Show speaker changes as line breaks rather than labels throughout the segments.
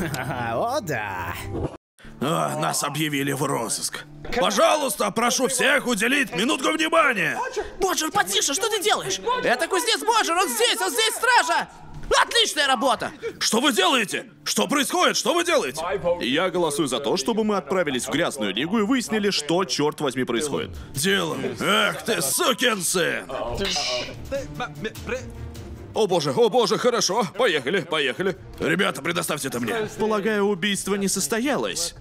О, да.
А, нас объявили в розыск. Пожалуйста, прошу всех уделить минутку внимания.
Боджер, потише, что ты делаешь? Это кузнец Боджер, он здесь, он здесь, стража! Отличная работа!
Что вы делаете? Что происходит? Что вы делаете?
Я голосую за то, чтобы мы отправились в грязную лигу и выяснили, что, черт возьми, происходит.
Дело. Эх ты, сукин сын!
О боже, о боже, хорошо. Поехали, поехали.
Ребята, предоставьте это мне.
Полагаю, убийство не состоялось.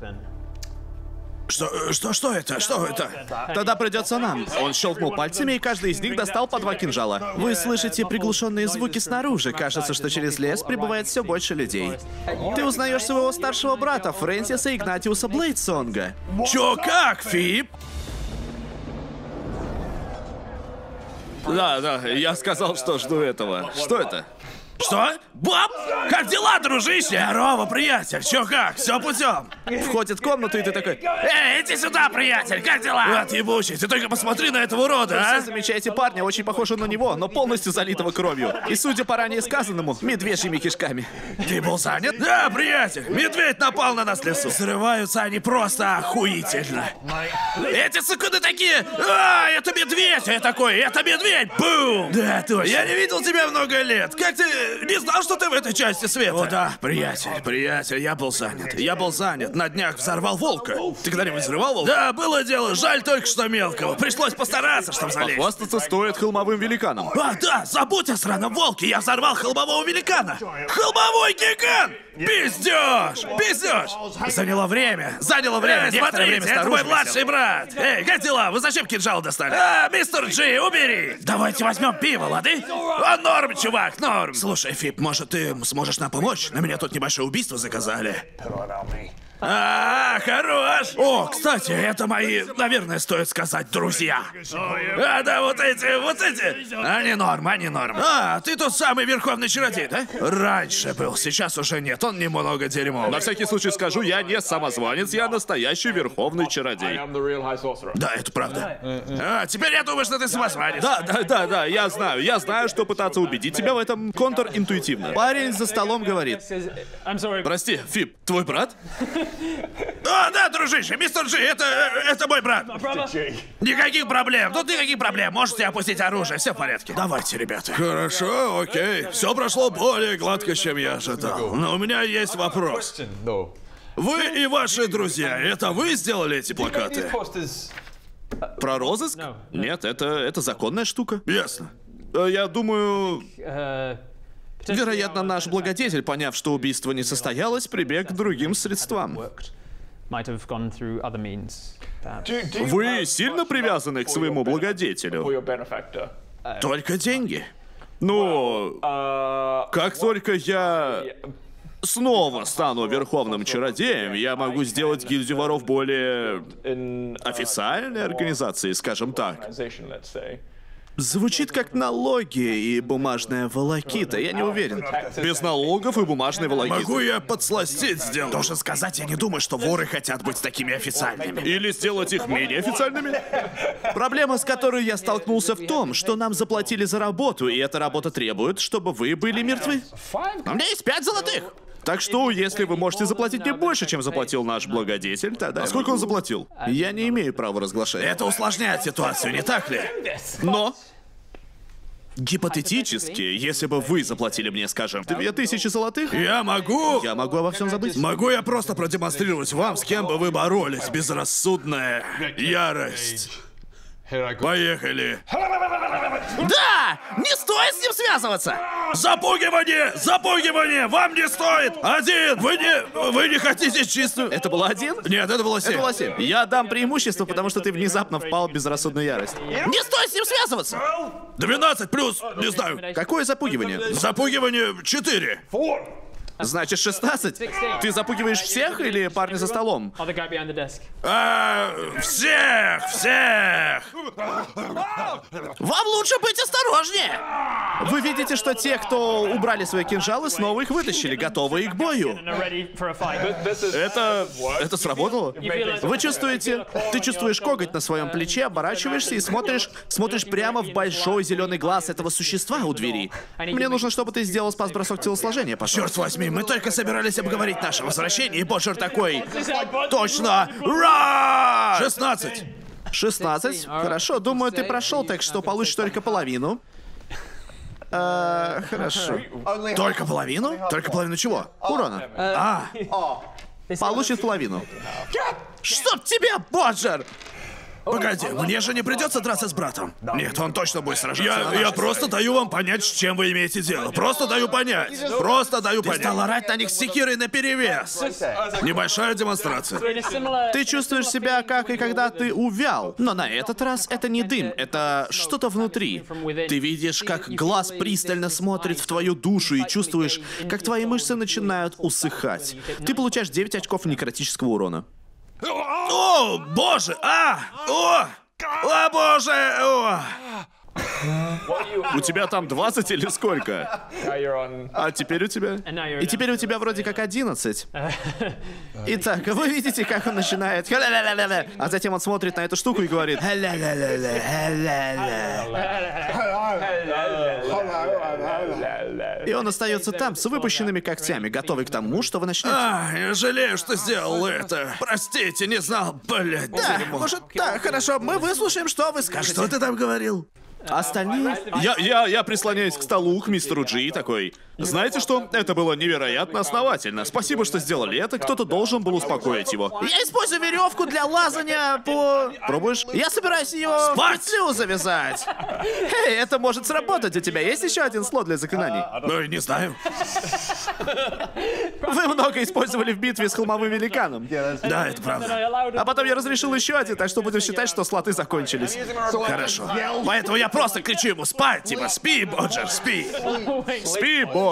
Что, что, что это? Что это?
Тогда придется нам. Он щелкнул пальцами, и каждый из них достал по два кинжала. Вы слышите приглушенные звуки снаружи. Кажется, что через лес прибывает все больше людей. Ты узнаешь своего старшего брата, Фрэнсиса Игнатиуса Блейдсонга.
Чё, как, Фип?
Да, да, я сказал, что жду этого. Что это?
Что? Боб? Как дела, дружище? Здорово, приятель. Чё как? Все путем.
Входит в комнату, и ты такой...
Эй, иди сюда, приятель, как дела? Вот ебучий, ты только посмотри на этого урода,
Все
а?
замечаете парня, очень похожего на него, но полностью залитого кровью. И судя по ранее сказанному, медвежьими кишками.
Ты был занят? Да, приятель, медведь напал на нас в лесу. Взрываются они просто охуительно. Эти сукуны такие, а, это медведь, я такой, это медведь, бум! Да, точно. Я не видел тебя много лет. Как ты не знал, что ты в этой части света? О, да, приятель, приятель, я был занят. Я был занят. На днях взорвал волка. Ты когда-нибудь взрывал волка? Да, было дело. Жаль только, что мелкого. Пришлось постараться, чтобы залезть.
Похвастаться стоит холмовым великаном.
А, да, забудь о сраном волке, я взорвал холмового великана! Холмовой гигант! Пиздёж! Пиздёж! Заняло время, заняло время.
Некоторое
Смотрите,
время
это мой
висел.
младший брат. Эй, как дела? Вы зачем кинжал достали? А, мистер Джи, убери! Давайте возьмем пиво, лады? А, норм, чувак, норм. Слушай, Фип, может, ты сможешь нам помочь? На меня тут небольшое убийство заказали. А, хорош! О, кстати, это мои, наверное, стоит сказать, друзья. А, да, вот эти, вот эти. Они норм, они норм. А, ты тот самый верховный чародей, да? Раньше был, сейчас уже нет, он немного дерьмо.
На всякий случай скажу, я не самозванец, я настоящий верховный чародей.
Да, это правда. А, теперь я думаю, что ты самозванец.
Да, да, да, да, я знаю. Я знаю, что пытаться убедить тебя в этом контринтуитивно. Парень за столом говорит. Прости, Фип, твой брат?
А, да, дружище, мистер Джи, это, это мой брат. Никаких проблем, тут никаких проблем. Можете опустить оружие, все в порядке. Давайте, ребята. Хорошо, окей. Все прошло более гладко, чем я ожидал. Но у меня есть вопрос. Вы и ваши друзья, это вы сделали эти плакаты?
Про розыск? Нет, это, это законная штука.
Ясно.
Э, Я думаю,
Uh,
вероятно, наш благодетель, поняв, что убийство не состоялось, прибег к другим средствам. Вы сильно привязаны к своему благодетелю?
benefactor.
Только деньги.
Ну,
Uh,
как только я снова стану верховным чародеем, я могу сделать гильдию воров более
in
официальной организацией, скажем так. Звучит как налоги и бумажная волокита, я не уверен. Без налогов и бумажной волокиты.
Могу я подсластить сделать? Должен сказать, я не думаю, что воры хотят быть такими официальными.
Или сделать их менее официальными? Проблема, с которой я столкнулся в том, что нам заплатили за работу, и эта работа требует, чтобы вы были мертвы.
У меня есть пять золотых.
Так что, если вы можете заплатить мне больше, чем заплатил наш благодетель, тогда...
А сколько он заплатил?
Я не имею права разглашать.
Это усложняет ситуацию, не так ли?
Но... Гипотетически, если бы вы заплатили мне, скажем, две тысячи золотых,
Я могу...
я могу обо всем забыть.
Могу я просто продемонстрировать вам, с кем бы вы боролись? Безрассудная ярость. Поехали.
Да! Не стоит с ним связываться!
Запугивание! Запугивание! Вам не стоит! Один! Вы не... Вы не хотите чистую...
Это было один?
Нет, это было семь.
Это было семь. Я дам преимущество, потому что ты внезапно впал в безрассудную ярость.
Не стоит с ним связываться!
12 плюс, не знаю.
Какое запугивание?
Запугивание 4.
Значит, 16? Ты запугиваешь всех или парня за столом?
А, всех! Всех!
Вам лучше быть осторожнее!
Вы видите, что те, кто убрали свои кинжалы, снова их вытащили, готовые к бою. Это... это сработало? Вы чувствуете, ты чувствуешь коготь на своем плече, оборачиваешься и смотришь, смотришь прямо в большой зеленый глаз этого существа у двери. Мне нужно, чтобы ты сделал спас-бросок телосложения, пожалуйста.
Черт возьми, пойми, мы только собирались обговорить наше возвращение, и Боджер такой... Точно! Ра! 16!
16. Хорошо, думаю, ты прошел, так что получишь только половину. Э, хорошо.
Только половину? Только половину чего?
Урона.
А,
Получит половину.
чтоб тебя, Боджер! Погоди, мне же не придется драться с братом. Нет, он точно будет сражаться. Я, я просто даю вам понять, с чем вы имеете дело. Просто даю понять. Просто даю понять. Стал орать на них с секирой наперевес. Небольшая демонстрация.
Ты чувствуешь себя, как и когда ты увял. Но на этот раз это не дым, это что-то внутри. Ты видишь, как глаз пристально смотрит в твою душу и чувствуешь, как твои мышцы начинают усыхать. Ты получаешь 9 очков некротического урона.
О, боже! А! О! О, боже! О!
У тебя там 20 или сколько? А теперь у тебя? И теперь у тебя вроде как 11. Итак, вы видите, как он начинает. А затем он смотрит на эту штуку и говорит. И он остается там с выпущенными когтями, готовый к тому, что вы начнете.
А, я жалею, что сделал это. Простите, не знал, блядь,
Да,
дерьмо.
может, да, хорошо, мы выслушаем, что вы скажете.
Что ты там говорил?
Остальные... Я, я, я прислоняюсь к столу, к мистеру Джи такой. Знаете что? Это было невероятно основательно. Спасибо, что сделали это. Кто-то должен был успокоить его. Я использую веревку для лазания по... Пробуешь? Я собираюсь ее в
Спать!
петлю завязать. Эй, это может сработать. У тебя есть еще один слот для заклинаний?
Ну, не знаю.
Вы много использовали в битве с холмовым великаном.
Да, это правда.
А потом я разрешил еще один, так что будем считать, что слоты закончились.
Хорошо. Поэтому я просто кричу ему спать, типа спи, Боджер, спи.
Спи, Боджер.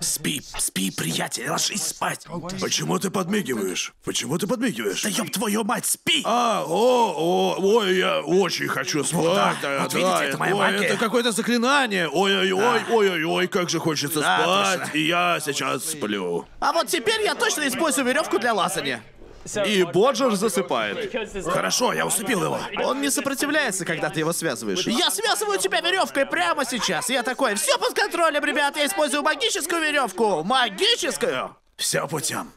Спи, спи, приятель, ложись спать. Почему ты подмигиваешь? Почему ты подмигиваешь? Да ёб твою мать, спи! А, о, о, ой, я очень хочу спать.
да, вот видите, это моя
ой,
магия.
это какое-то заклинание. Ой-ой-ой, ой-ой-ой, как же хочется
Да,
спать.
точно.
И я сейчас сплю.
А вот теперь я точно использую веревку для лазания. И Боджер засыпает.
Хорошо, я усыпил его.
Он не сопротивляется, когда ты его связываешь. Я связываю тебя веревкой прямо сейчас. Я такой, все под контролем, ребят. Я использую магическую веревку. Магическую.
Все путем.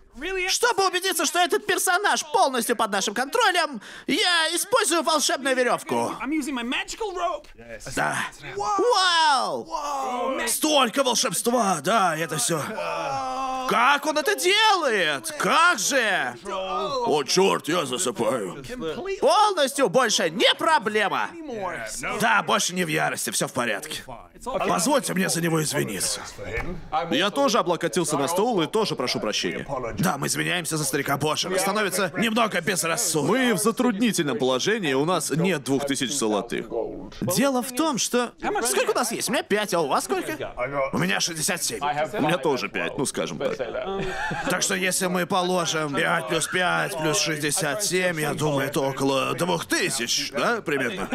Чтобы убедиться, что этот персонаж полностью под нашим контролем, я использую волшебную веревку.
Да.
Вау!
Столько волшебства, да, это все.
Как он это делает? Как же?
О, черт, я засыпаю.
Полностью больше не проблема.
Да, больше не в ярости, все в порядке. Позвольте мне за него извиниться.
Я тоже облокотился на стол и тоже прошу прощения.
Да, мы извиняемся за старика Бошера. Становится немного безрассудно.
Мы в затруднительном положении, у нас нет двух тысяч золотых. Дело в том, что... Сколько у нас есть? У меня пять, а у вас сколько?
У меня 67.
У меня тоже пять, ну скажем так.
Так что если мы положим 5 плюс 5 плюс 67, я думаю, это около 2000, да, примерно?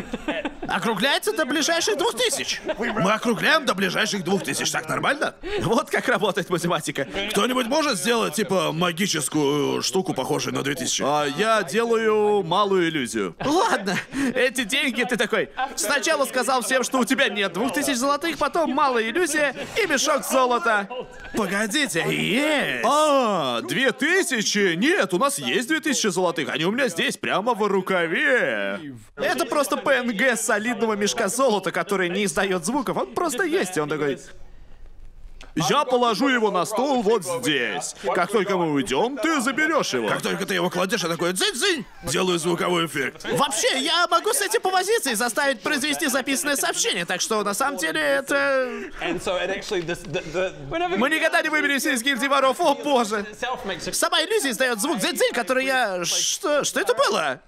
Округляется до ближайших двух тысяч.
Мы округляем до ближайших 2000, так нормально?
Вот как работает математика.
Кто-нибудь может сделать, типа, магическую штуку, похожую на 2000?
А я делаю малую иллюзию. Ладно, эти деньги ты такой. Сначала сказал всем, что у тебя нет двух тысяч золотых, потом малая иллюзия и мешок золота.
Погодите, есть!
А, две тысячи? Нет, у нас есть две тысячи золотых. Они у меня здесь, прямо в рукаве. Это просто ПНГ солидного мешка золота, который не издает звуков. Он просто есть. И он такой... Я положу его на стол вот здесь. Как только мы уйдем, ты заберешь его.
Как только ты его кладешь, я такой дзынь-дзынь, делаю звуковой эффект.
Вообще, я могу с этим повозиться и заставить произвести записанное сообщение, так что на самом деле это... Мы никогда не выберемся из гильдии воров, о боже! Сама иллюзия издает звук дзынь который я... Что? Что это было?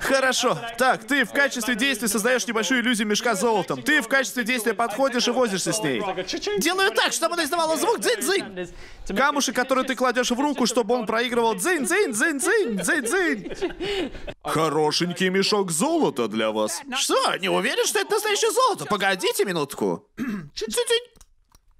Хорошо. Так, ты в качестве действия создаешь небольшую иллюзию мешка с золотом. Ты в качестве действия подходишь и возишься с ней. Делаю так, чтобы она издавала звук дзынь-дзынь. Камушек, который ты кладешь в руку, чтобы он проигрывал дзынь-дзынь, дзынь-дзынь, дзынь-дзынь. Хорошенький мешок золота для вас. Что, не уверен, что это настоящее золото? Погодите минутку. Дзынь-дзынь.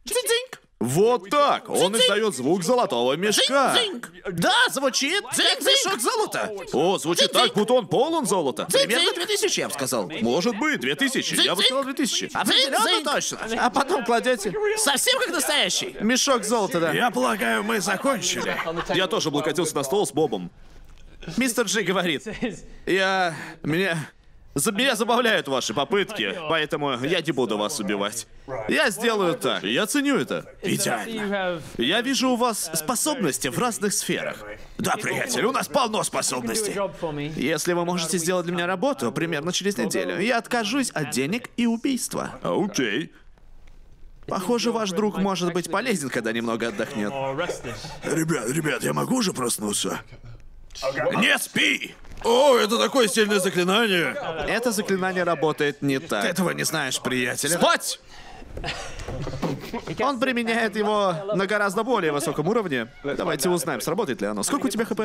Дзынь-дзынь. Вот так. Он издает звук золотого мешка.
Дзинь! Да, звучит. Дзинь,
Мешок золота. О, звучит так, будто он полон золота.
Примерно 2000, я бы сказал.
Может быть, 2000. Я бы сказал 2000.
Определенно точно. А потом кладете. Совсем как настоящий.
Мешок золота, да.
Я полагаю, мы закончили.
Я тоже облокотился на стол с Бобом. Мистер Джи говорит, я... Меня... Меня забавляют ваши попытки, поэтому я не буду вас убивать. Я сделаю так. Я ценю это.
Идеально.
Я вижу у вас способности в разных сферах.
Да, приятель, у нас полно способностей.
Если вы можете сделать для меня работу примерно через неделю, я откажусь от денег и убийства.
Окей.
Похоже, ваш друг может быть полезен, когда немного отдохнет.
Ребят, ребят, я могу уже проснуться? Не спи! О, это такое сильное заклинание.
Это заклинание работает не
Ты
так.
этого не знаешь, приятель.
Спать! Он применяет его на гораздо более высоком уровне. Давайте узнаем, сработает ли оно. Сколько у тебя хп?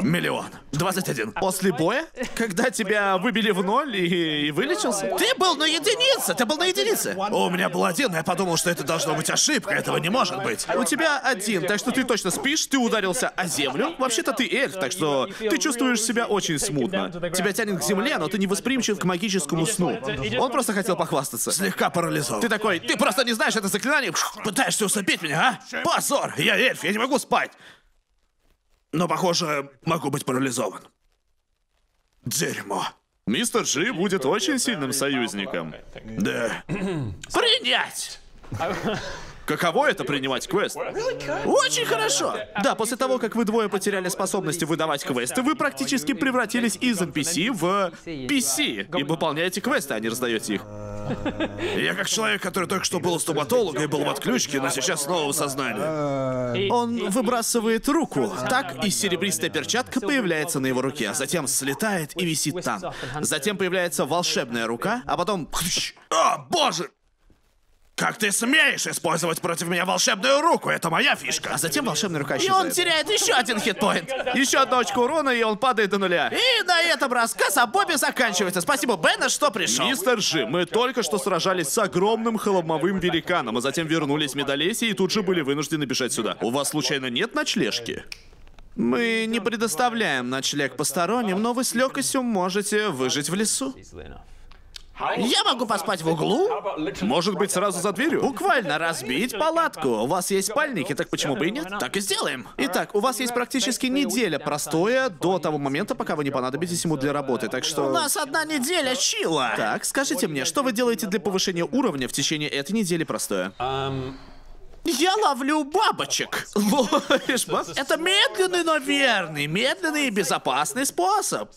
Миллион. 21.
После боя? Когда тебя выбили в ноль и, и вылечился?
Ты был на единице, ты был на единице.
У меня был один, но я подумал, что это должно быть ошибка. Этого не может быть.
У тебя один, так что ты точно спишь, ты ударился о землю. Вообще-то ты эльф, так что ты чувствуешь себя очень смутно. Тебя тянет к земле, но ты не восприимчив к магическому сну. Он просто хотел похвастаться.
Слегка парализован.
Ты такой, ты просто не знаешь это заклинание.
пытаешься усыпить меня, а? Позор! Я эльф, я не могу спать. Но, похоже, могу быть парализован. Дерьмо.
Мистер Джи будет очень сильным союзником.
Да.
Принять.
Каково это принимать квест?
Очень хорошо.
Да, после того, как вы двое потеряли способности выдавать квесты, вы практически превратились из NPC в PC и выполняете квесты, а не раздаете их.
Я как человек, который только что был у стоматолога и был в отключке, но сейчас снова в сознании.
Он выбрасывает руку. Так и серебристая перчатка появляется на его руке, а затем слетает и висит там. Затем появляется волшебная рука, а потом...
О, боже! Как ты смеешь использовать против меня волшебную руку? Это моя фишка.
А затем волшебная рука
И он
исчезает.
теряет еще один хитпоинт.
Еще одна очко урона, и он падает до нуля.
И на этом рассказ о Бобе заканчивается. Спасибо, Бена, что пришел.
Мистер Жи, мы только что сражались с огромным холмовым великаном, а затем вернулись в Медалесье и тут же были вынуждены бежать сюда. У вас случайно нет ночлежки? Мы не предоставляем ночлег посторонним, но вы с легкостью можете выжить в лесу.
Я могу поспать в углу.
Может быть, сразу за дверью?
Буквально разбить палатку.
У вас есть спальники, так почему бы и нет?
Так и сделаем.
Итак, у вас есть практически неделя простоя до того момента, пока вы не понадобитесь ему для работы, так что...
У нас одна неделя чила.
Так, скажите мне, что вы делаете для повышения уровня в течение этой недели простоя?
Я ловлю бабочек.
Ловишь баб-
Это медленный, но верный, медленный и безопасный способ.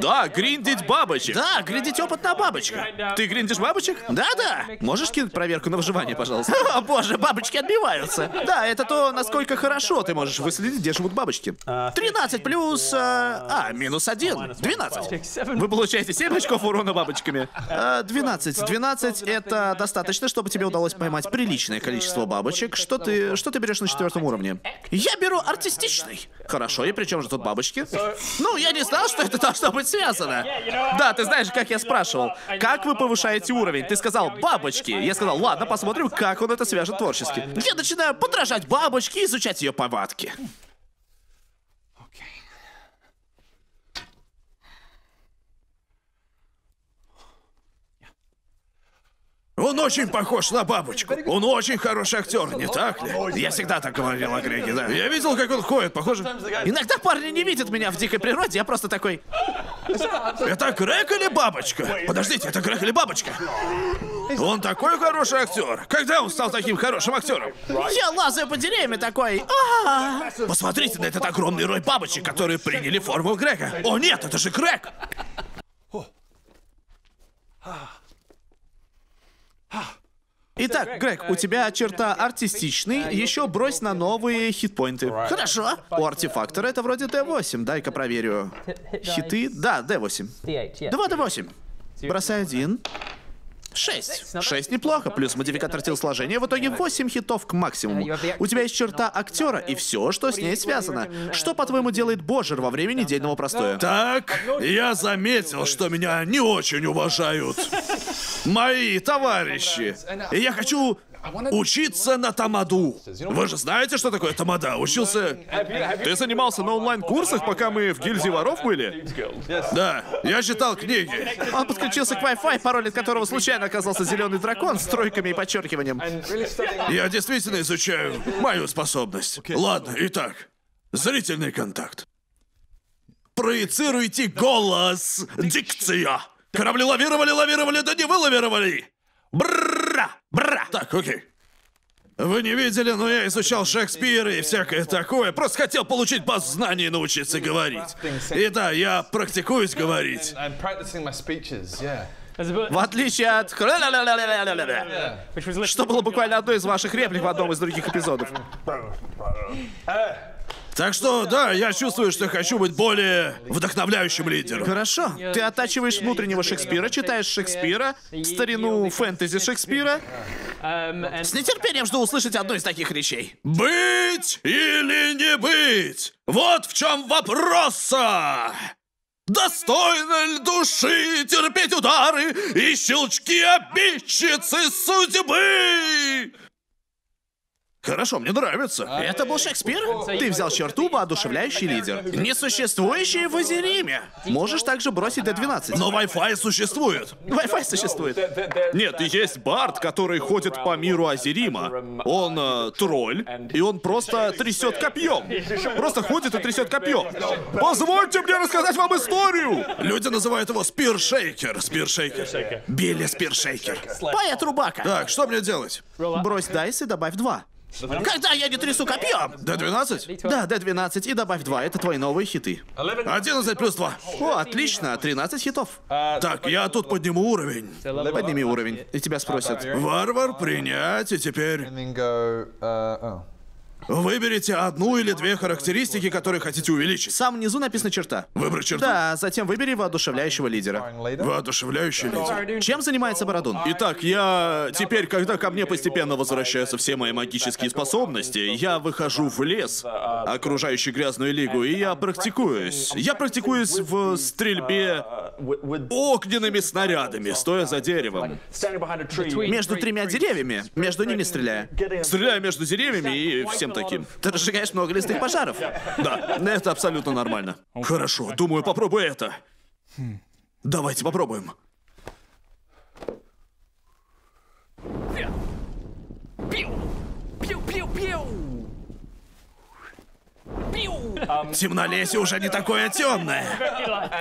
Да, гриндить бабочек.
Да, глядите опыт на бабочка.
Ты гриндишь бабочек?
Да-да.
Можешь кинуть проверку на выживание, пожалуйста?
О боже, бабочки отбиваются.
Да, это то, насколько хорошо ты можешь выследить, где живут бабочки.
13 плюс... э, а, минус 1. 12.
Take seven.
Вы получаете 7 очков урона бабочками. А, 12. 12 это достаточно, чтобы тебе удалось поймать приличное количество бабочек. Что ты, что ты берешь на четвертом уровне?
Я беру артистичный.
Хорошо, и при чем же тут бабочки?
Ну, я не знал, что это должно быть связано.
Да, ты знаешь, как я спрашивал. Как вы повышаете уровень? Ты сказал бабочки. Я сказал, ладно, посмотрим, как он это свяжет творчески.
Я начинаю подражать бабочке и изучать ее повадки.
Он очень похож на бабочку. Он очень хороший актер, не так ли? Я всегда так говорил о Греге, да. Я видел, как он ходит, похоже.
Иногда парни не видят меня в дикой природе, я просто такой...
Это Грег или бабочка? Подождите, это Грег или бабочка? Он такой хороший актер. Когда он стал таким хорошим актером?
Я лазаю по деревьям и такой... «А,
Посмотрите на этот огромный рой бабочек, которые приняли форму Грега. О нет, это же Грег!
Итак, Грег, у тебя черта артистичный, еще брось на новые хитпоинты.
Хорошо.
У артефактора это вроде D8, дай-ка проверю. Хиты? Да, D8.
D8, yeah.
2D8. Бросай один.
Шесть.
Шесть неплохо, плюс модификатор телосложения, в итоге 8 хитов к максимуму. У тебя есть черта актера и все, что с ней связано. Что, по-твоему, делает Божер во время недельного простоя?
Так, я заметил, что меня не очень уважают. Мои товарищи. И я хочу Учиться на тамаду. Вы же знаете, что такое тамада? Учился...
Ты занимался на онлайн-курсах, пока мы в гильдии воров были?
Да, я читал книги.
Он подключился к Wi-Fi, пароль от которого случайно оказался зеленый дракон с тройками и подчеркиванием.
Я действительно изучаю мою способность. Ладно, итак. Зрительный контакт. Проецируйте голос. Дикция. Корабли лавировали, лавировали, да не вы лавировали. Бра, бра. Так, окей. Вы не видели, но я изучал Шекспира и всякое такое. Просто хотел получить базу знаний и научиться говорить. И да, я практикуюсь говорить.
В отличие от... Что было буквально одной из ваших реплик в одном из других эпизодов.
Так что, да, я чувствую, что хочу быть более вдохновляющим лидером.
Хорошо. Ты оттачиваешь внутреннего Шекспира, читаешь Шекспира, старину фэнтези Шекспира. С нетерпением жду услышать одну из таких речей.
Быть или не быть? Вот в чем вопрос! Достойно ли души терпеть удары и щелчки обидчицы судьбы? Хорошо, мне нравится.
Это был Шекспир? Ты взял черту воодушевляющий лидер. Несуществующий в Азериме. Можешь также бросить до 12.
Но Wi-Fi существует.
Wi-Fi существует.
Нет,
есть Барт, который ходит по миру Азерима. Он э, тролль, и он просто трясет копьем. Просто ходит и трясет копьем. Позвольте мне рассказать вам историю!
Люди называют его спиршейкер. Спиршейкер. Билли спиршейкер.
Поэт Рубака.
Так, что мне делать?
Брось дайс и добавь 2. Когда я не трясу копьем?
Д12?
Да, D12 и добавь 2. Это твои новые хиты.
11 плюс 2.
О, отлично, 13 хитов.
Так, я тут подниму уровень.
Подними уровень, и тебя спросят.
Варвар, принять, и теперь Выберите одну или две характеристики, которые хотите увеличить.
Сам внизу написана черта.
Выбрать черту.
Да, затем выбери воодушевляющего лидера.
Воодушевляющий лидер.
Чем занимается Бородун?
Итак, я... Теперь, когда ко мне постепенно возвращаются все мои магические способности, я выхожу в лес, окружающий грязную лигу, и я практикуюсь. Я практикуюсь в стрельбе огненными снарядами, стоя за деревом.
Между тремя деревьями, между ними стреляя.
Стреляю между деревьями и всем таким.
Ты разжигаешь много лесных пожаров.
Да, это абсолютно нормально. Хорошо, думаю, попробуй это. Давайте попробуем.
Темнолесье уже не такое темное.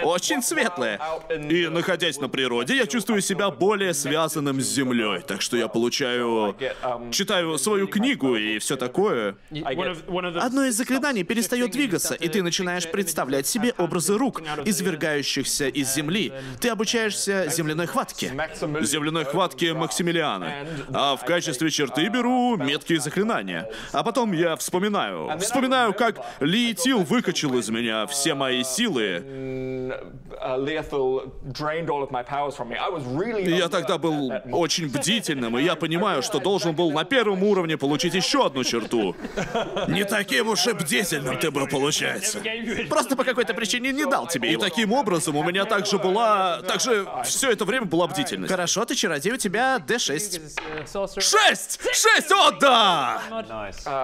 Очень светлое.
И находясь на природе, я чувствую себя более связанным с землей, так что я получаю, читаю свою книгу и все такое.
Одно из заклинаний перестает двигаться, и ты начинаешь представлять себе образы рук, извергающихся из земли. Ты обучаешься земляной хватке.
Земляной хватки Максимилиана. А в качестве черты беру меткие заклинания. А потом я вспоминаю. Вспоминаю, как Ли Тил выкачал из меня все мои силы. Я тогда был очень бдительным, и я понимаю, что должен был на первом уровне получить еще одну черту.
Не таким уж и бдительным ты был, получается.
Просто по какой-то причине не дал тебе
И таким образом у меня также была... Также все это время была бдительность.
Хорошо, ты чародей, у тебя D6.
uh, sorcerer.
Шесть! Шесть! О, да!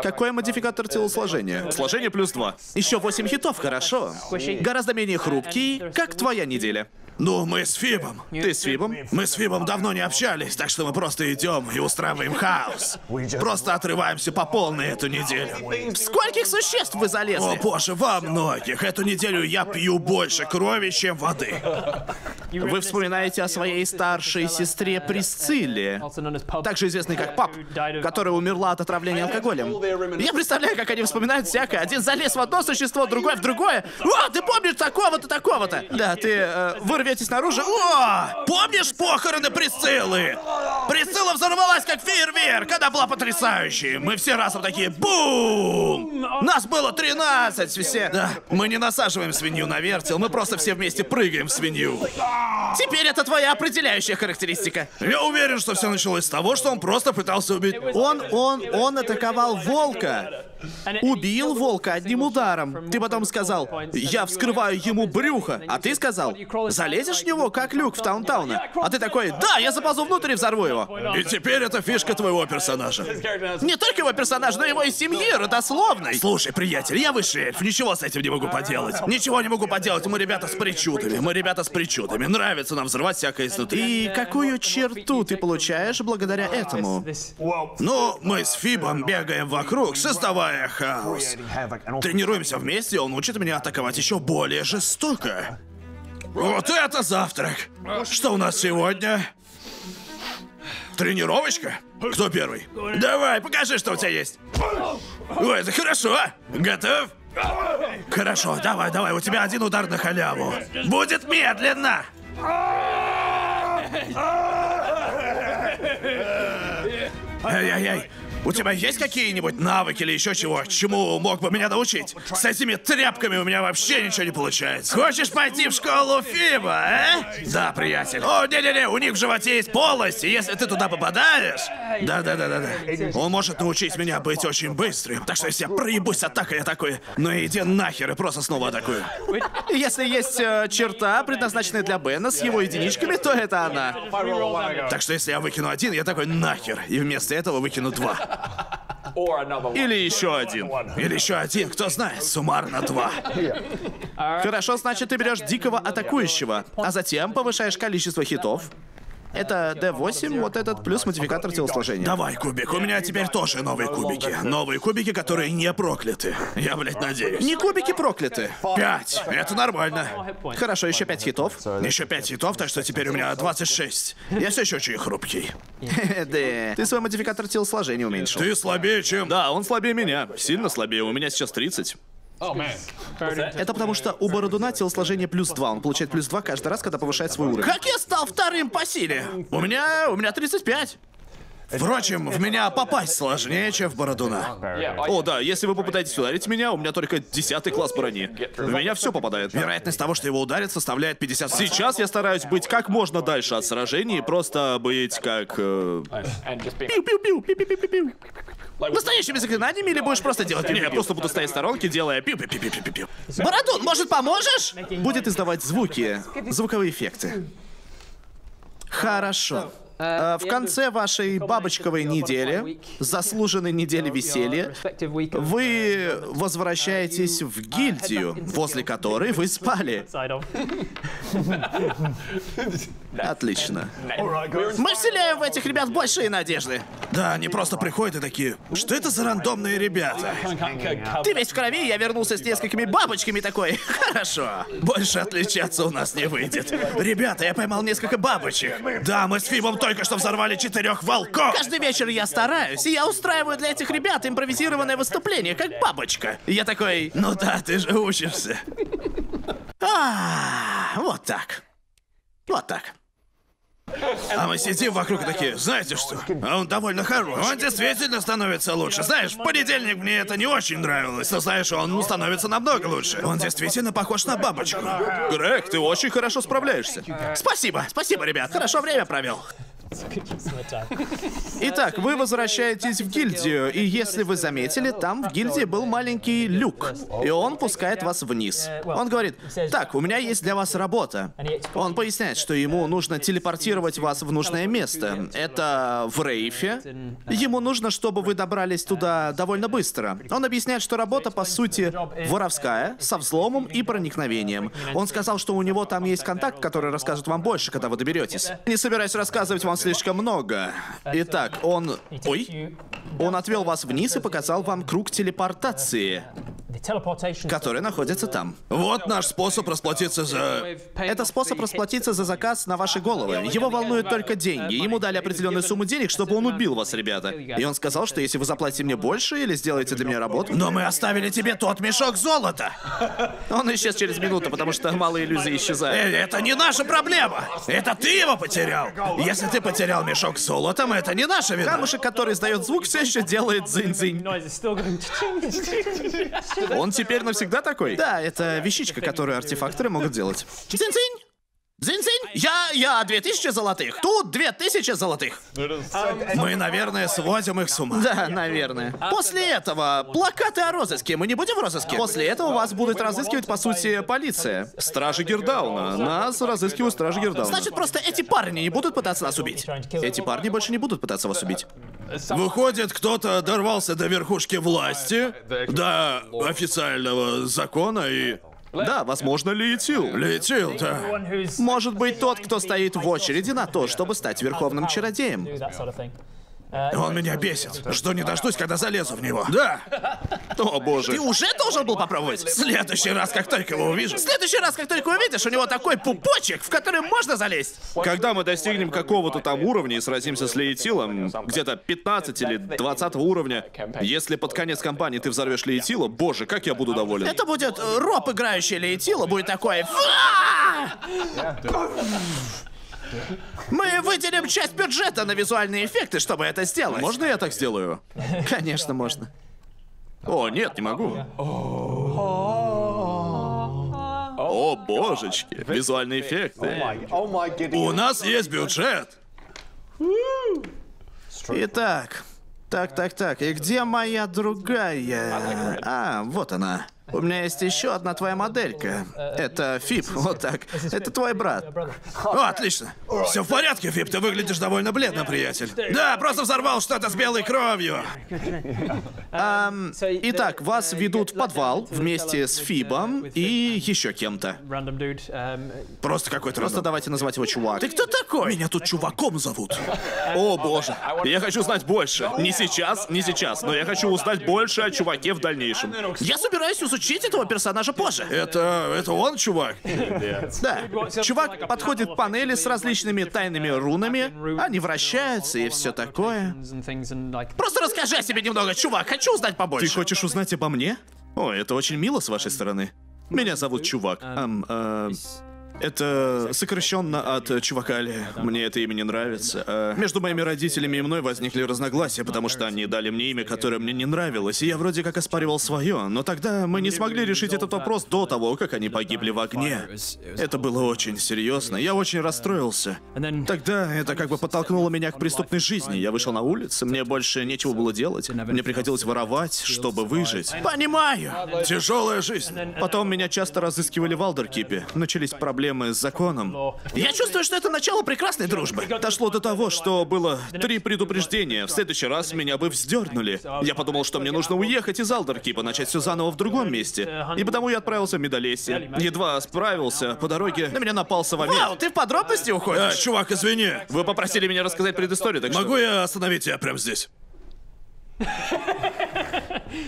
Какой модификатор телосложения?
Сложение плюс два.
Еще 8 хитов, хорошо. Гораздо менее хрупкий, как твоя неделя.
Ну, мы с Фибом.
Ты с Фибом?
Мы с Фибом давно не общались, так что мы просто идем и устраиваем хаос. Просто отрываемся по полной эту неделю.
В скольких существ вы
О
залезли?
боже, во многих. Эту неделю я пью больше крови, чем воды.
Вы вспоминаете о своей старшей сестре Присцилле, также известной как Пап, которая умерла от отравления алкоголем. Я представляю, как они вспоминают всякое. Один залез в одно существо, другой в другое. О, ты помнишь такого-то, такого-то? Да, ты э, вырветесь наружу. О,
Помнишь похороны Присциллы? Присцилла взорвалась как фейерверк, она была потрясающей. Мы все разом такие бум!
нас было 13 все.
Да, мы не насаживаем свинью на вертел, мы просто все вместе прыгаем в свинью.
Теперь это твоя определяющая характеристика.
Я уверен, что все началось с того, что он просто пытался убить...
Он, он, он атаковал волка. Убил волка одним ударом. Ты потом сказал, я вскрываю ему брюхо. А ты сказал, залезешь в него, как люк в Таунтауна. А ты такой, да, я заползу внутрь и взорву его.
И теперь это фишка твоего персонажа.
Не только его персонаж, но и его семьи, родословной.
Слушай, приятель, я высший эльф, ничего с этим не могу поделать. Ничего не могу поделать, мы ребята с причудами, мы ребята с причудами. Нравится нам взрывать всякое изнутри.
И какую черту ты получаешь благодаря этому?
Ну, мы с Фибом бегаем вокруг, создавая хаос. Тренируемся вместе, он учит меня атаковать еще более жестоко. Вот это завтрак! Что у нас сегодня? Тренировочка? Кто первый? Давай, покажи, что у тебя есть. Ой, это хорошо. Готов? Хорошо, давай, давай, у тебя один удар на халяву. Будет медленно. Эй-эй-эй, у тебя есть какие-нибудь навыки или еще чего, чему мог бы меня научить? С этими тряпками у меня вообще ничего не получается. Хочешь пойти в школу Фиба, а? Да, приятель. О, не-не-не, у них в животе есть полость, и если ты туда попадаешь... Да-да-да-да-да. Он может научить меня быть очень быстрым. Так что если я проебусь атакой, я такой, ну иди нахер и просто снова атакую.
Если есть э, черта, предназначенная для Бена с его единичками, то это она.
Так что если я выкину один, я такой нахер, и вместо этого выкину два.
Или еще один.
Или еще один, кто знает, суммарно два.
Хорошо, значит, ты берешь дикого атакующего, а затем повышаешь количество хитов. Это D8, вот этот, плюс модификатор телосложения.
Давай, кубик, у меня теперь тоже новые кубики. Новые кубики, которые не прокляты. Я, блядь, надеюсь.
Не кубики прокляты.
Пять. Это нормально.
Хорошо, еще пять хитов.
Еще пять хитов, так что теперь у меня 26. Я все еще очень хрупкий.
Да. Ты свой модификатор телосложения уменьшил.
Ты слабее, чем...
Да, он слабее меня. Сильно слабее. У меня сейчас 30.
Это потому что у Бородуна телосложение плюс 2. Он получает плюс 2 каждый раз, когда повышает свой уровень.
Как я стал вторым по силе? У меня... у меня 35. Впрочем, в меня попасть сложнее, чем в Бородуна.
О, да, если вы попытаетесь ударить меня, у меня только 10 класс брони. В меня все попадает.
Вероятность того, что его ударят, составляет 50.
Сейчас я стараюсь быть как можно дальше от сражений, просто быть как... э,
Пиу-пиу-пиу, пиу-пиу-пиу-пиу.
Настоящими заклинаниями или будешь просто делать?
Не, я просто буду стоять в сторонке, делая пиу пиу
пи пи пи пи
Бородун, может, поможешь? Будет издавать звуки, звуковые эффекты. Хорошо. Э, В конце вашей бабочковой недели, заслуженной недели веселья, вы возвращаетесь в гильдию, возле которой вы спали. Отлично. Мы вселяем в этих ребят большие надежды.
Да, они просто приходят и такие, что это за рандомные ребята?
Ты весь в крови, я вернулся с несколькими бабочками такой. Хорошо.
Больше отличаться у нас не выйдет. Ребята, я поймал несколько бабочек. Да, мы с Фибом только что взорвали четырех волков.
Каждый вечер я стараюсь, и я устраиваю для этих ребят импровизированное выступление, как бабочка. И я такой,
Ну да, ты же учишься.
а, вот так. Вот так.
А мы сидим вокруг такие, знаете что? А он довольно хорош. Он действительно становится лучше. Знаешь, в понедельник мне это не очень нравилось, но знаешь, он становится намного лучше. Он действительно похож на бабочку.
Грег, ты очень хорошо справляешься.
Спасибо, спасибо, ребят. Хорошо время провел. Итак, вы возвращаетесь в гильдию, и если вы заметили, там в гильдии был маленький люк, и он пускает вас вниз. Он говорит, так, у меня есть для вас работа. Он поясняет, что ему нужно телепортировать вас в нужное место. Это в Рейфе. Ему нужно, чтобы вы добрались туда довольно быстро. Он объясняет, что работа, по сути, воровская, со взломом и проникновением. Он сказал, что у него там есть контакт, который расскажет вам больше, когда вы доберетесь. Не собираюсь рассказывать вам слишком много. Итак, он... Ой. Он отвел вас вниз и показал вам круг телепортации, который находится там.
Вот наш способ расплатиться за...
Это способ расплатиться за заказ на ваши головы. Его волнуют только деньги. Ему дали определенную сумму денег, чтобы он убил вас, ребята. И он сказал, что если вы заплатите мне больше или сделаете для меня работу...
Но мы оставили тебе тот мешок золота.
Он исчез через минуту, потому что малые иллюзии исчезают.
Эй, это не наша проблема. Это ты его потерял. Если ты потерял мешок с золотом, это не наша вина.
Камушек, который издает звук, все еще делает дзынь-дзынь.
Он теперь навсегда такой?
Да, это вещичка, которую артефакторы могут делать. Дзынь-дзынь! Дзынь-дзынь! Я, я 2000 золотых. Тут 2000 золотых.
Мы, наверное, сводим их с ума.
Да, наверное. После этого плакаты о розыске. Мы не будем в розыске. После этого вас будет разыскивать, по сути, полиция.
Стражи Гердауна. Нас разыскивают стражи Гердауна.
Значит, просто эти парни не будут пытаться нас убить. Эти парни больше не будут пытаться вас убить.
Выходит, кто-то дорвался до верхушки власти, до официального закона и
Да, возможно, летел.
летел, да.
Может быть, тот, кто стоит в очереди на то, чтобы стать верховным чародеем.
Он меня бесит. Жду не дождусь, когда залезу в него. Да.
О, боже.
Ты уже должен был попробовать?
В следующий раз, как только его увижу.
В следующий раз, как только увидишь, у него такой пупочек, в который можно залезть.
Когда мы достигнем какого-то там уровня и сразимся с Лейтилом, где-то 15 или 20 уровня, если под конец кампании ты взорвешь Лейтила, боже, как я буду доволен.
Это будет э, Роб, играющий Лейтила, будет такой... Мы выделим часть бюджета на визуальные эффекты, чтобы это сделать.
Можно я так сделаю?
Конечно, можно.
О, нет, не могу. О, божечки, визуальные эффекты.
У нас есть бюджет.
Итак, так, так, так, и где моя другая? А, вот она. У меня есть еще одна твоя моделька. Это Фип, вот так. Это твой брат.
О, отлично. Все в порядке, Фип, ты выглядишь довольно бледно, приятель. Да, просто взорвал что-то с белой кровью.
Итак, вас ведут в подвал вместе с Фибом и еще кем-то.
Um,
Просто какой-то
Просто давайте называть его чувак.
Ты кто такой? Меня тут чуваком зовут.
О, боже. Я хочу знать больше. Не сейчас, не сейчас, но я хочу узнать больше о чуваке в дальнейшем.
Я собираюсь изучить этого персонажа позже.
Это... это он, чувак?
Да. Чувак подходит к панели с различными тайными рунами. Они вращаются и все такое. Просто расскажи о себе немного, чувак. Хочу узнать
Ты
побольше.
хочешь узнать обо мне? О, это очень мило с вашей стороны. Меня зовут Чувак. Ам, э, это сокращенно от э, чувака Али. Мне это имя не нравится. А между моими родителями и мной возникли разногласия, потому что они дали мне имя, которое мне не нравилось, и я вроде как оспаривал свое. Но тогда мы не смогли решить этот вопрос до того, как они погибли в огне. Это было очень серьезно. Я очень расстроился. Тогда это как бы подтолкнуло меня к преступной жизни. Я вышел на улицу, мне больше нечего было делать. Мне приходилось воровать, чтобы выжить.
Понимаю.
Тяжелая жизнь.
Потом меня часто разыскивали в Алдеркипе. Начались проблемы с законом.
Я чувствую, что это начало прекрасной дружбы.
Дошло до того, что было три предупреждения. В следующий раз меня бы вздернули. Я подумал, что мне нужно уехать из Алдеркипа, начать все заново в другом месте. И потому я отправился в Медалесье. Едва справился, по дороге на меня напал Савамет.
Вау, ты в подробности уходишь?
чувак, извини.
Вы попросили меня рассказать предысторию, так что...
Могу я остановить тебя прямо здесь?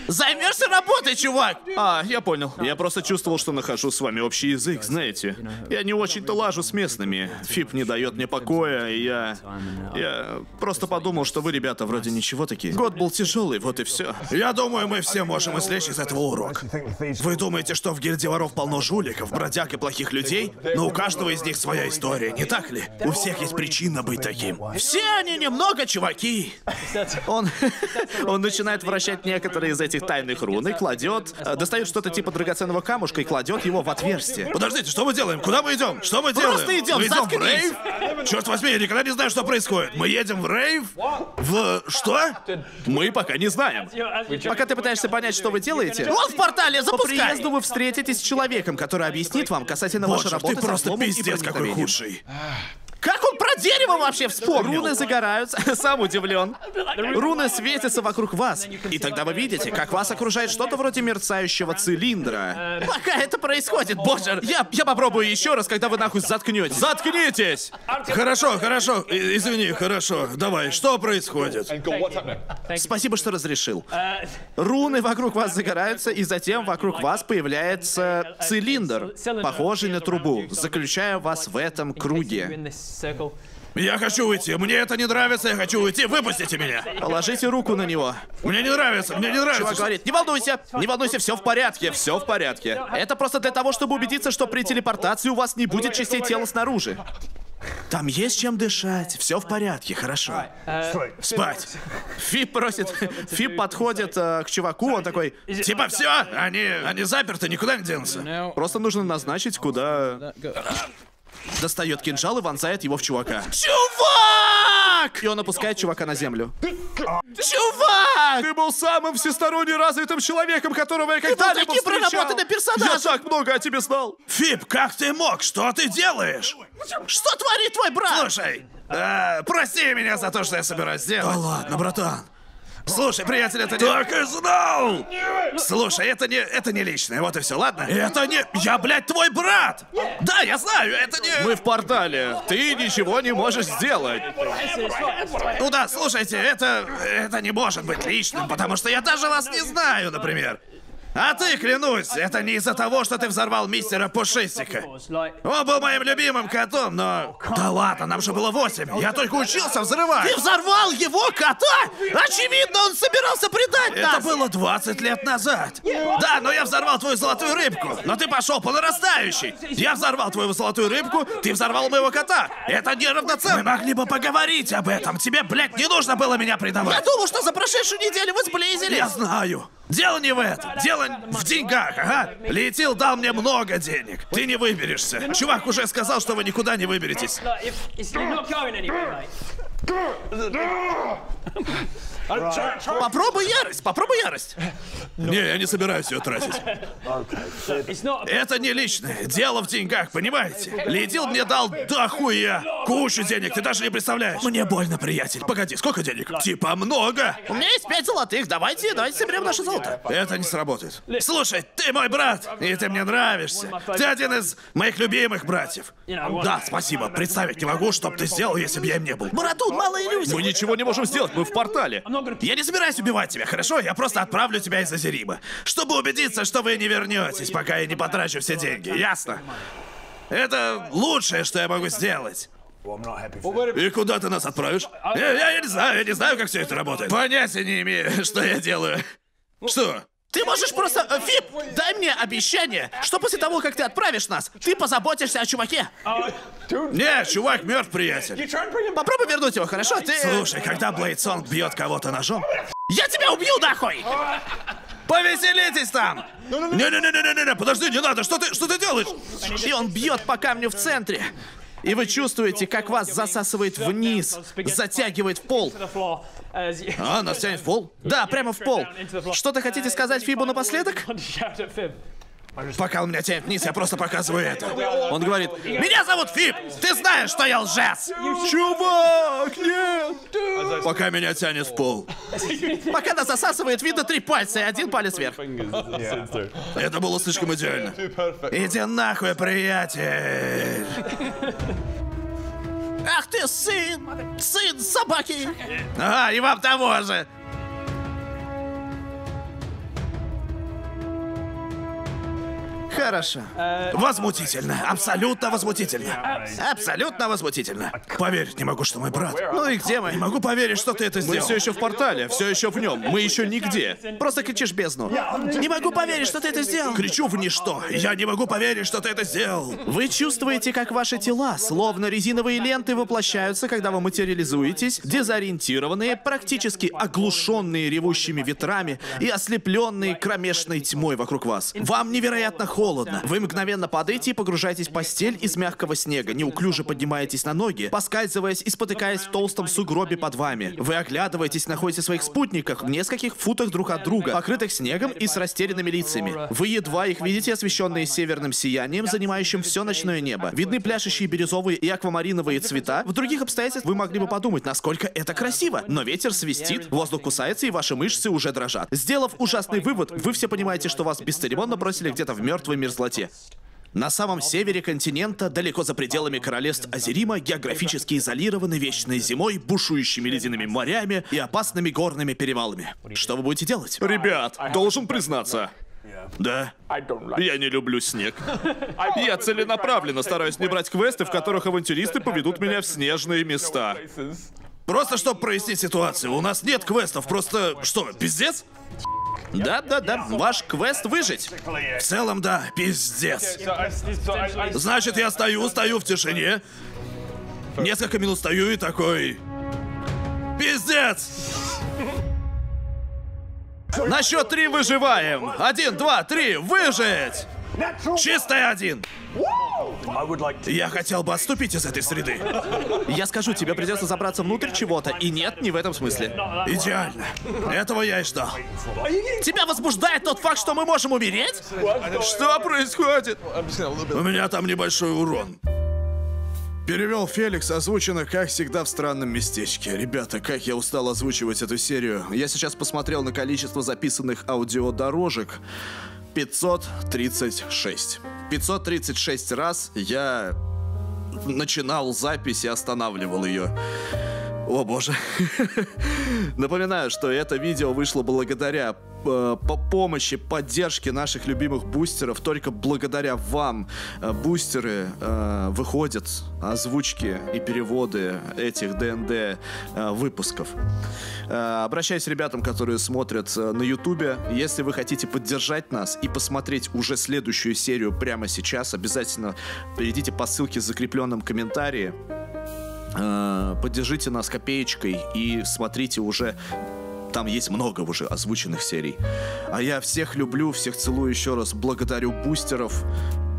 Займешься работой, чувак!
А, я понял. Я просто чувствовал, что нахожу с вами общий язык, знаете. Я не очень-то лажу с местными. Фип не дает мне покоя, и я... Я просто подумал, что вы, ребята, вроде ничего такие. Год был тяжелый, вот и все.
Я думаю, мы все можем извлечь из этого урок. Вы думаете, что в гильдии воров полно жуликов, бродяг и плохих людей? Но у каждого из них своя история, не так ли? У всех есть причина быть таким.
Все они немного чуваки.
Он, он начинает вращать некоторые из этих тайных рун и кладет, э, достает что-то типа драгоценного камушка и кладет его в отверстие.
Подождите, что мы делаем? Куда мы идем? Что мы делаем?
Просто идем,
мы идем в рейв? Черт возьми, я никогда не знаю, что происходит. Мы едем в рейв? В что?
Мы пока не знаем.
Пока ты пытаешься понять, что вы делаете, он в портале,
По
запускай!
приезду вы встретитесь с человеком, который объяснит вам касательно вашей
Боже,
работы
ты просто пиздец какой худший.
Как он про дерево вообще вспомнил?
Руны загораются, сам удивлен. Руны светятся вокруг вас, и тогда вы видите, как вас окружает что-то вроде мерцающего цилиндра.
Пока это происходит, боже,
Я, я попробую еще раз, когда вы нахуй заткнетесь. Заткнитесь!
Хорошо, хорошо. И- Извини, хорошо. Давай, что происходит?
Спасибо, что разрешил. Руны вокруг вас загораются, и затем вокруг вас появляется цилиндр, похожий на трубу, заключая вас в этом круге.
Я хочу уйти. Мне это не нравится, я хочу уйти. Выпустите меня.
Положите руку на него.
Мне не нравится, мне не нравится.
Чувак говорит, не волнуйся, не волнуйся, все в порядке, все в порядке. Это просто для того, чтобы убедиться, что при телепортации у вас не будет частей тела снаружи. Там есть чем дышать, все в порядке, хорошо.
Спать.
Фип просит, Фип подходит э, к чуваку, он такой,
Типа все, они, они заперты, никуда не денутся.
просто нужно назначить, куда...
достает кинжал и вонзает его в чувака. Чувак! И он опускает чувака на землю. Чувак!
Ты был самым всесторонне развитым человеком, которого я когда-либо встречал.
проработанным персонажем.
Я так много о тебе знал.
Фип, как ты мог? Что ты делаешь?
Что творит твой брат?
Слушай, э, прости меня за то, что я собираюсь сделать. Да ладно, братан. Слушай, приятель, это не... Так и знал! Слушай, это не, это не личное, вот и все, ладно? Это не... Я, блядь, твой брат! Да, я знаю, это не...
Мы в портале. Ты ничего не можешь сделать.
Ну да, слушайте, это... Это не может быть личным, потому что я даже вас не знаю, например. А ты, клянусь, это не из-за того, что ты взорвал мистера Пушистика. Он был моим любимым котом, но... Да ладно, нам же было восемь. Я только учился взрывать.
Ты взорвал его кота? Очевидно, он собирался предать
Это
нас.
было 20 лет назад. Да, но я взорвал твою золотую рыбку. Но ты пошел по нарастающей. Я взорвал твою золотую рыбку, ты взорвал моего кота. Это неравноценно. Мы могли бы поговорить об этом. Тебе, блядь, не нужно было меня
Я
предавать.
думал, что за прошедшую неделю вы сблизились.
Я знаю. Дело не в этом. Дело в деньгах, ага. Летил дал мне много денег. Ты не выберешься. Чувак уже сказал, что вы никуда не выберетесь.
Попробуй ярость, попробуй ярость.
Не, я не собираюсь ее тратить. Это не личное. Дело в деньгах, понимаете? Летил мне дал да хуя. Кучу денег, ты даже не представляешь. Мне больно, приятель. Погоди, сколько денег? Типа много.
У меня есть пять золотых. Давайте, давайте соберем наше золото.
Это не сработает. Слушай, ты мой брат, и ты мне нравишься. Ты один из моих любимых братьев. Да, спасибо. Представить не могу, что бы ты сделал, если бы я им не был.
Маратун, мало иллюзий.
Мы ничего не можем сделать, мы в портале.
Я не собираюсь убивать тебя, хорошо? Я просто отправлю тебя из Азерима. Чтобы убедиться, что вы не вернетесь, пока я не потрачу все деньги, ясно? Это лучшее, что я могу сделать. И куда ты нас отправишь? Я, я- я не знаю, я не знаю, как все это работает. Понятия не имею, что я делаю. Что?
Ты можешь просто... э, Фип, дай мне обещание, что после того, как ты отправишь нас, ты позаботишься о чуваке.
Не, чувак мертв, приятель.
Попробуй вернуть его, хорошо? Ты...
Слушай, когда Блейд Сонг бьет кого-то ножом,
Я тебя убью, нахуй!
повеселитесь там! Не-не-не-не-не-не, подожди, не надо, что ты, что ты делаешь?
И он бьет по камню в центре. И вы чувствуете, как вас засасывает вниз, затягивает в пол.
А, нас тянет в пол?
Да, прямо в пол. Что-то хотите сказать Фибу напоследок?
Пока он меня тянет вниз, я просто показываю это. Он говорит, меня зовут Фип, ты знаешь, что я лжец.
Чувак, нет!
Пока меня тянет в пол.
Пока нас засасывает, видно три пальца и один палец вверх.
Это было слишком идеально. Иди нахуй, приятель.
Ах ты сын! Сын собаки!
А, и вам того же.
Хорошо.
Возмутительно, абсолютно возмутительно. Абсолютно возмутительно. Поверить не могу, что мой брат.
Ну и где мы?
Не могу поверить, что ты это
Мы
сделал.
все еще в портале, все еще в нем. Мы еще нигде.
Просто кричишь бездну. Не могу поверить, что ты это сделал.
Кричу в ничто. Я не могу поверить, что ты это сделал.
Вы чувствуете, как ваши тела, словно резиновые ленты, воплощаются, когда вы материализуетесь, дезориентированные, практически оглушенные ревущими ветрами и ослепленные кромешной тьмой вокруг вас. Вам невероятно холодно. Вы мгновенно падаете и погружаетесь в постель из мягкого снега, неуклюже поднимаетесь на ноги, поскальзываясь и спотыкаясь в толстом сугробе под вами. Вы оглядываетесь, находите своих спутников в нескольких футах друг от друга, покрытых снегом и с растерянными лицами. Вы едва их видите, освещенные северным сиянием, занимающим все ночное небо. Видны пляшущие бирюзовые и аквамариновые цвета. В других обстоятельствах вы могли бы подумать, насколько это красиво. Но ветер свистит, воздух кусается, и ваши мышцы уже дрожат. Сделав ужасный вывод, вы все понимаете, что вас бесцеремонно бросили где-то в мертвой мерзлоте. На самом севере континента, далеко за пределами королевств Азерима, географически изолированы вечной зимой, бушующими ледяными морями и опасными горными перевалами. Что вы будете делать?
Ребят, должен признаться,
Да.
Я не люблю снег. Я целенаправленно стараюсь не брать квесты, в которых авантюристы поведут меня в снежные места.
Просто чтобы прояснить ситуацию, у нас нет квестов, просто что, пиздец?
Да-да-да, ваш квест выжить.
В целом, да, пиздец. Значит, я стою, стою в тишине. Несколько минут стою и такой... Пиздец! На счет три выживаем. Один, два, три, выжить! Чистый один. Я хотел бы отступить из этой среды.
Я скажу, тебе придется забраться внутрь чего-то, и нет, не в этом смысле.
Идеально. Этого я и ждал.
Тебя возбуждает тот факт, что мы можем умереть?
Что происходит?
У меня там небольшой урон.
Перевел Феликс, озвучено, как всегда, в странном местечке. Ребята, как я устал озвучивать эту серию. Я сейчас посмотрел на количество записанных аудиодорожек. 536. 536 раз я начинал запись и останавливал ее. О боже. Напоминаю, что это видео вышло благодаря э, по помощи, поддержке наших любимых бустеров. Только благодаря вам э, бустеры э, выходят озвучки и переводы этих ДНД э, выпусков. Обращаюсь к ребятам, которые смотрят на Ютубе. Если вы хотите поддержать нас и посмотреть уже следующую серию прямо сейчас, обязательно перейдите по ссылке в закрепленном комментарии. Э, Поддержите нас копеечкой и смотрите уже там есть много уже озвученных серий. А я всех люблю, всех целую еще раз. Благодарю бустеров,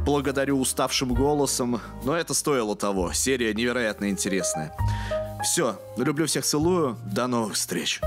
благодарю уставшим голосом. Но это стоило того. Серия невероятно интересная. Все, люблю всех целую. До новых встреч.